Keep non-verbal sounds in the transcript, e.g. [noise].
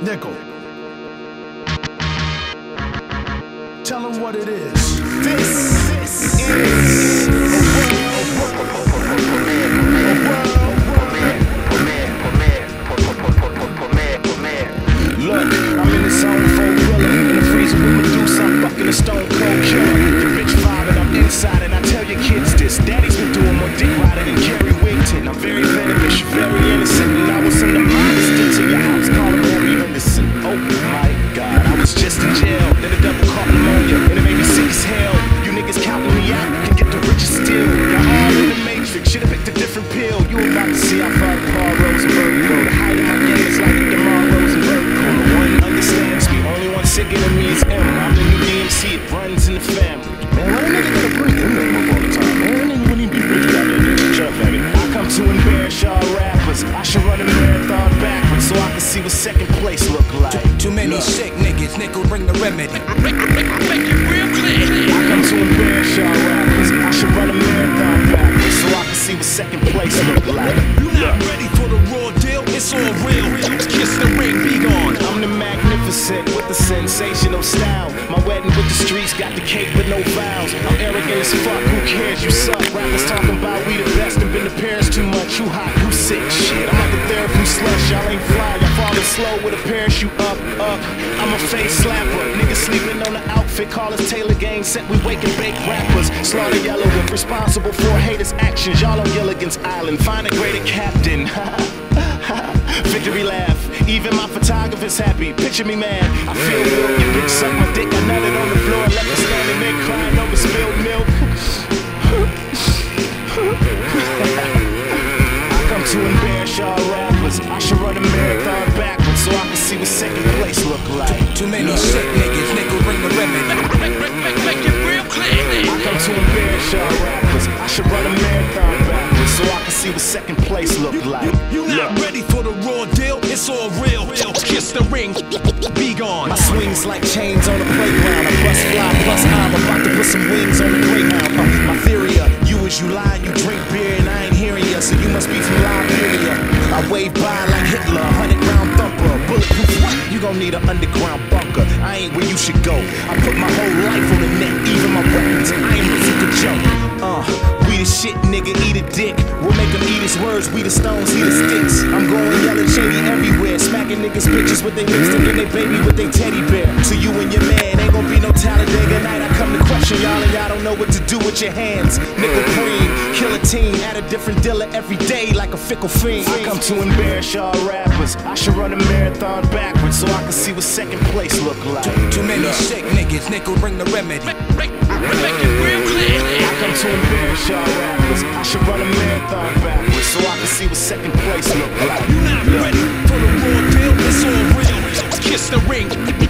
Nickel. Tell them what it is. This, this is one sick enemy is M. I'm the new DMC, it runs in the family. Man, why a nigga gotta bring them name up all the time? Man, nigga wouldn't even be rich without that nigga. Shut up, faggot. I come to embarrass y'all rappers. I should run a marathon backwards so I can see what second place look like. Too many Look. sick niggas, nickel bring the remedy. I come to embarrass y'all rappers. I should run a sensational style. My wedding with the streets got the cake but no vows. I'm arrogant as fuck, who cares? You suck. Rappers talking about we the best and been the parents too much. You hot, you sick shit. I'm like a therapy slush, y'all ain't fly. Y'all falling slow with a parachute up, up. I'm a face slapper. Niggas sleeping on the outfit, call us Taylor Gang. Set we wake and bake rappers. Slaughter yellow with responsible for haters' actions. Y'all on Gilligan's Island. Find a greater captain. [laughs] Victory laugh. Even my photographer's happy. Picture me mad. I feel real. Your bitch suck my dick. I nutted on the floor. Left her standing there crying over spilled milk. I come to embarrass y'all rappers. I should run a marathon backwards so I can see what second place look like. Too many sick niggas, nickel bring the remedy. Make it real clear, man. I come to embarrass y'all rappers. I should run a marathon see what second place look like. You not Look. ready for the raw deal? It's all real. Kiss the ring, be gone. My swings like chains on a playground. I bust fly, plus I'm about to put some wings on the greyhound. Uh, my theory, you as you lie, you drink beer, and I ain't hearing ya, so you must be from Liberia. I wave by like Hitler, hundred round thumper, bulletproof. What? You gon' need an underground bunker. I ain't where you should go. I put my whole life on the net, even my with their lipstick and they baby with their teddy bear. To you and your man, ain't gonna be no Talladega night. I come to question y'all and y'all don't know what to do with your hands. Nickel cream, kill a team, add a different dealer every day like a fickle fiend. I come to embarrass y'all rappers. I should run a marathon backwards so I can see what second place look like. Too many sick niggas, nickel bring the remedy. I come to embarrass y'all rappers. I should run a marathon backwards so I can see what second place look like. You not ready the ring,